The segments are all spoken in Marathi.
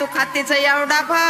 तू खातीचा एवढा भाव.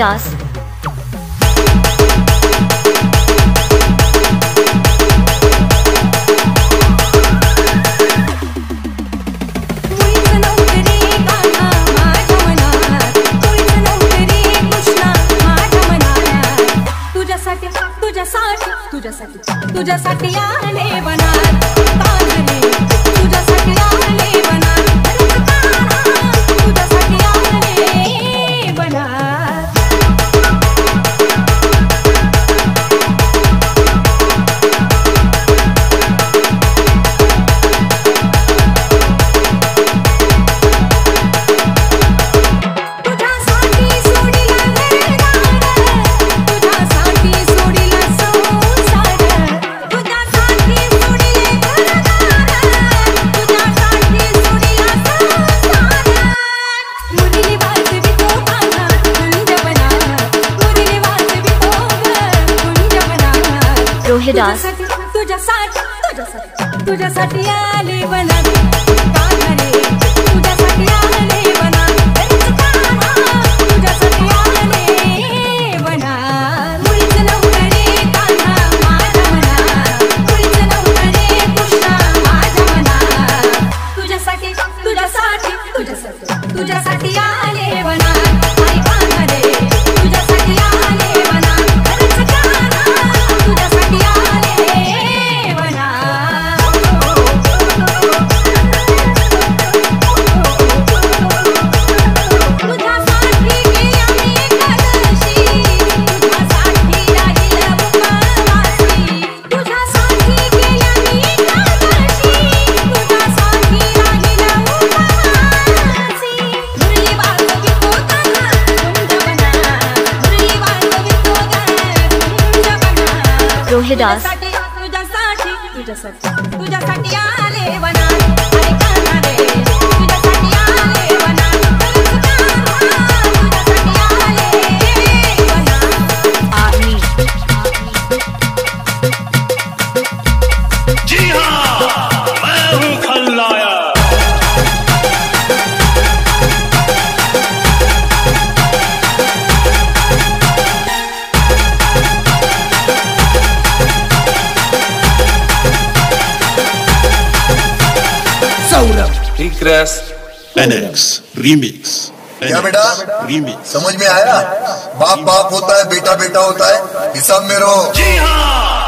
us. us. रस एनेक्स रीमिक्स क्या बेटा? रीमिक्स समझ में आया? बाप बाप होता है बेटा बेटा होता है। हिसाब में रहो। जी हाँ।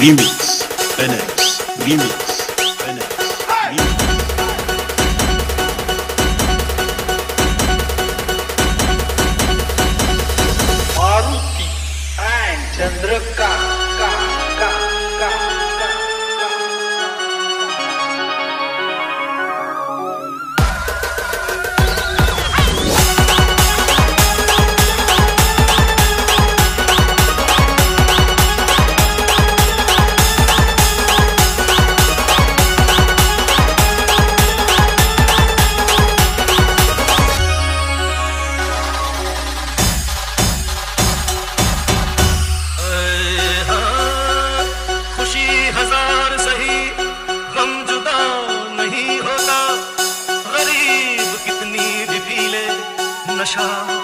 Bimbi. 下。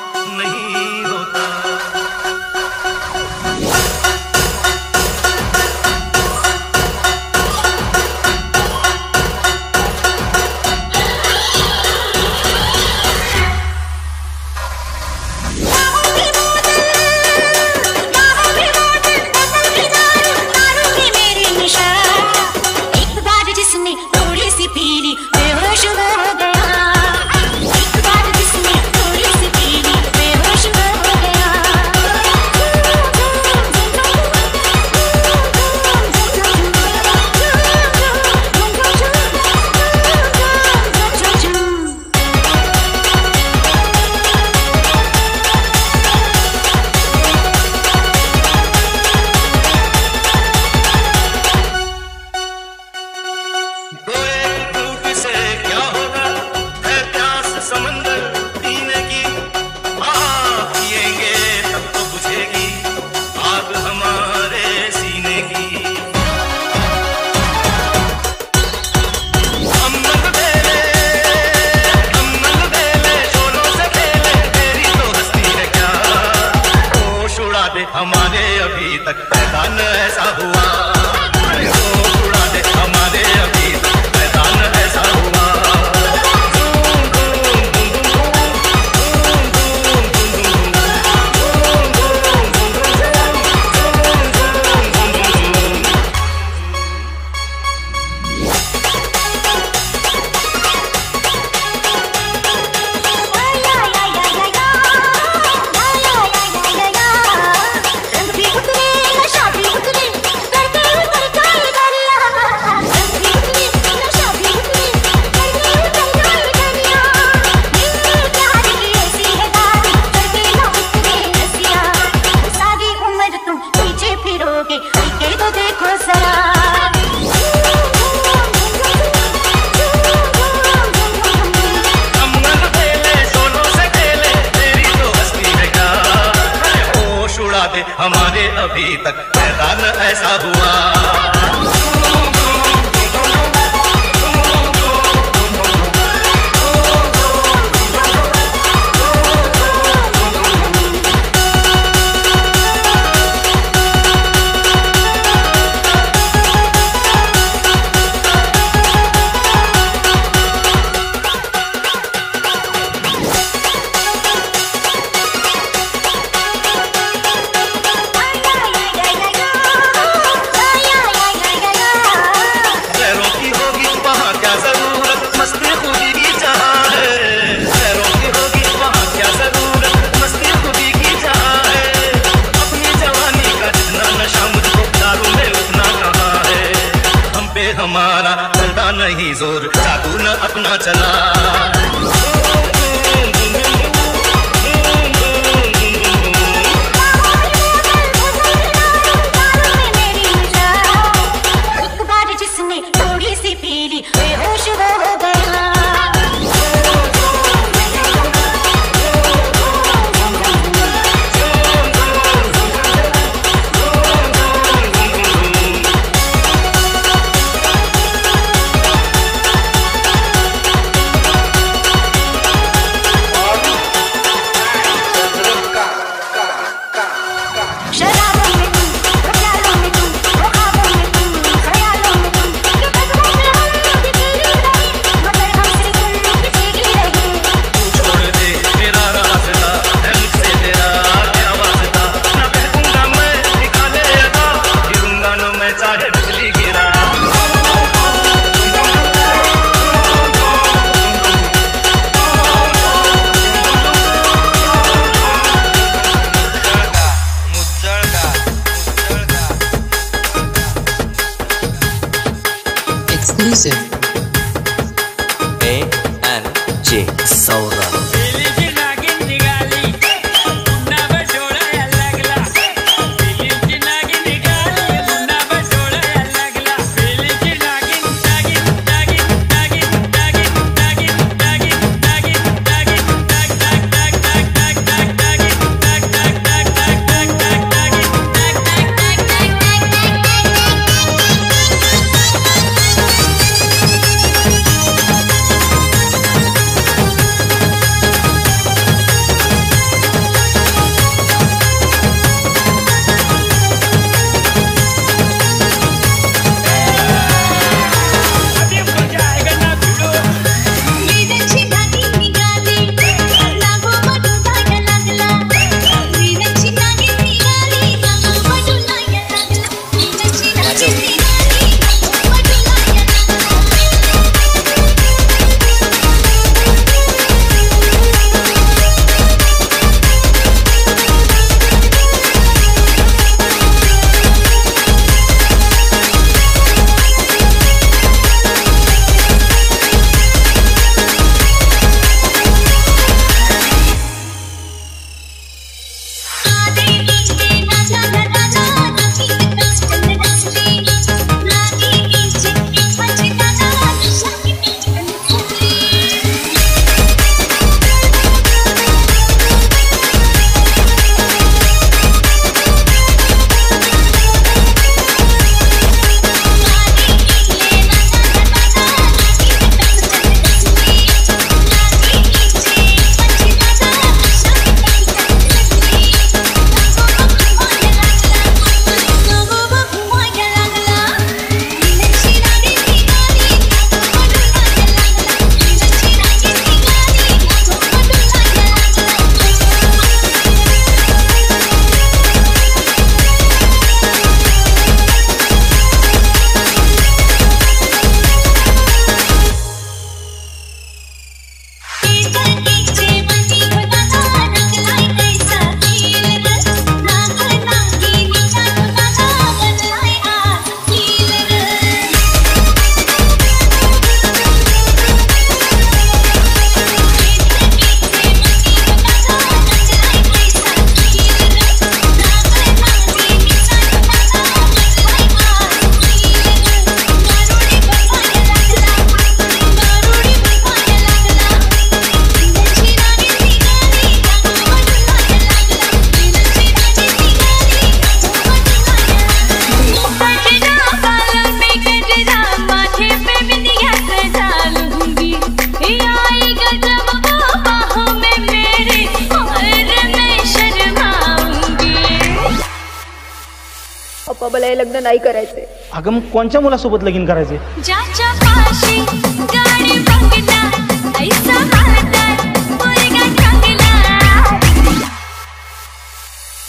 पप्पा मला हे लग्न नाही करायचे. अगं मग कोणच्या मुलासोबत लगीन करायचे?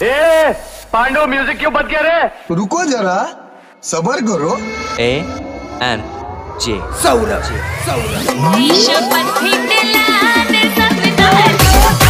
ए बंद रुको जरा सबर करो. ए एन जे. सौरभ देशभक्ताला.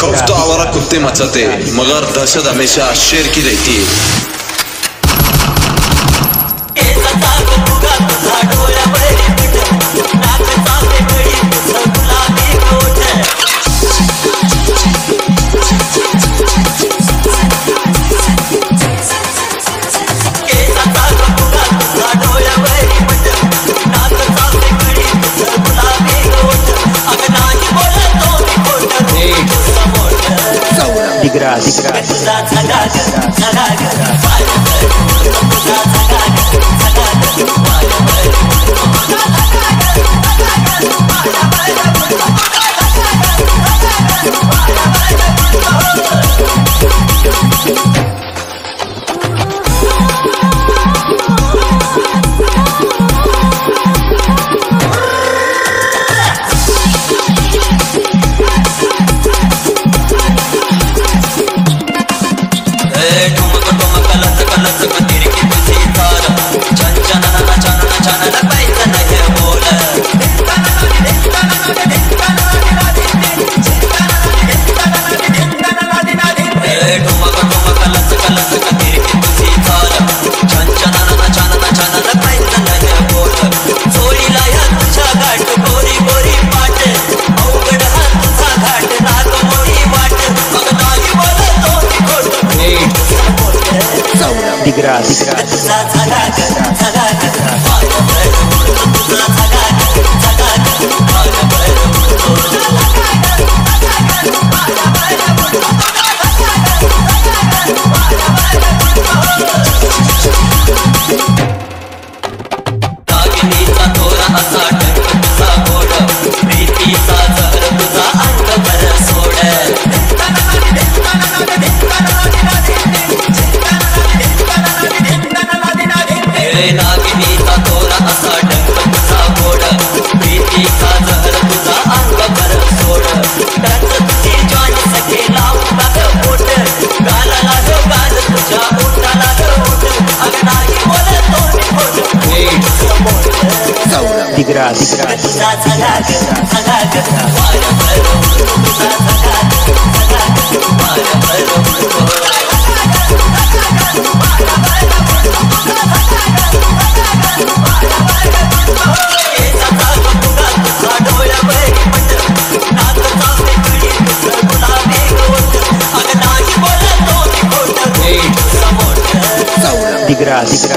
खौफ तो आवारा कुत्ते मचाते मगर दहशत हमेशा शेर की रहती है 你是个自大、自大的。graça. दिगरा दिगरा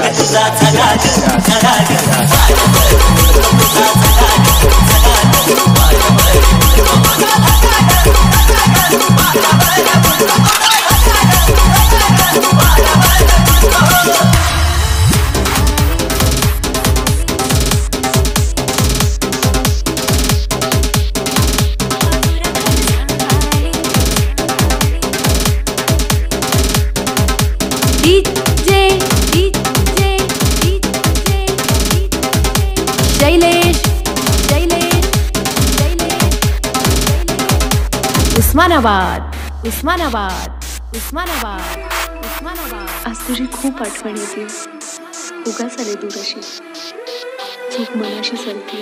शैलेश उस्मानाबाद उस्मानाबाद उस्मानाबाद उस्मानाबाद। आज तुझी खूप आठवण येते. उगाच आले दूर अशी चूक मनाशी चालते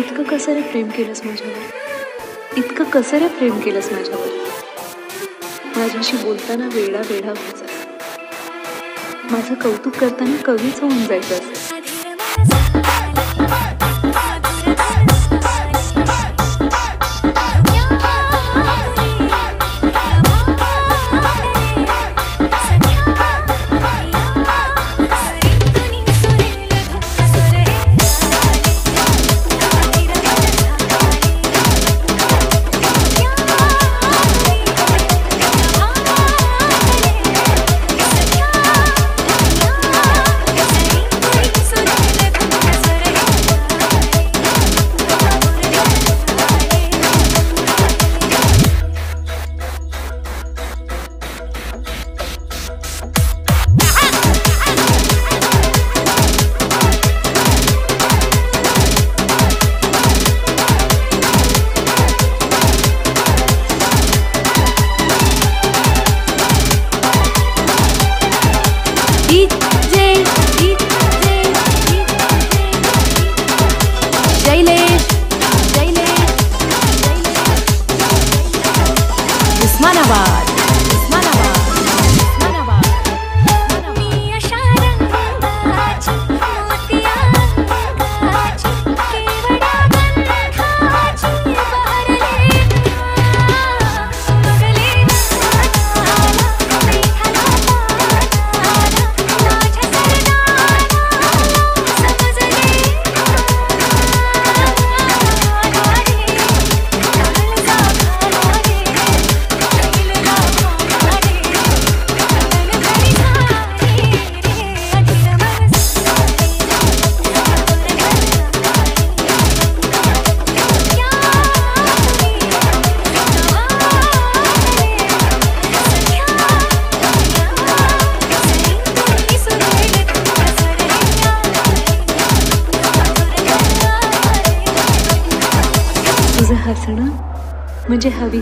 इतकं कसं रे प्रेम केलंस माझ्यावर? इतकं कसं रे प्रेम केलंस माझ्यावर? माझ्याशी बोलताना वेडा वेढा व्हायचा माझं कौतुक करताना कवीच होऊन जायचं असं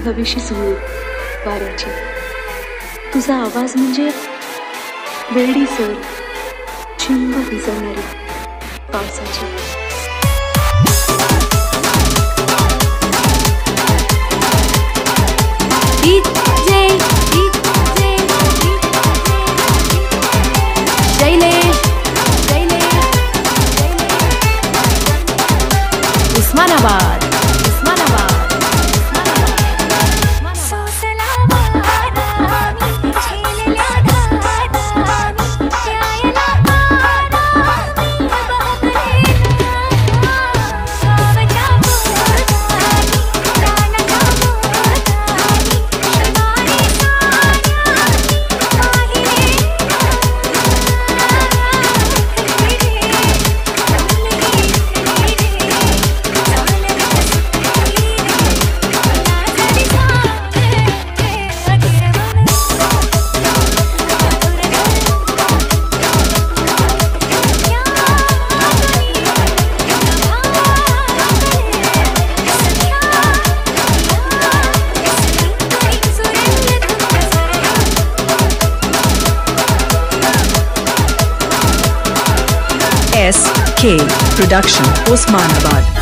हवीशी सूर वाऱ्याची. तुझा आवाज म्हणजे वेडी सर चिंब भिजवणारी पावसाची. K. Production Osmanabad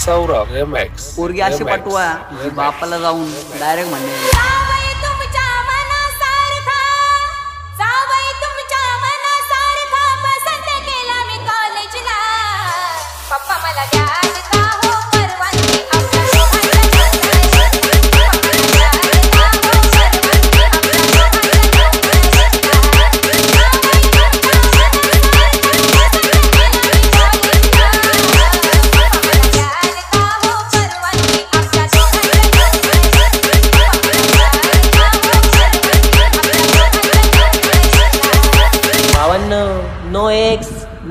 सौरभ पोरगी अशी पाठवा की बापाला जाऊन डायरेक्ट म्हणणे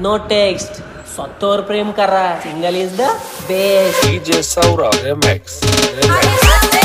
नो टेक्स्ट स्वतःवर प्रेम करा single is the best Saurabh सोहळ्यात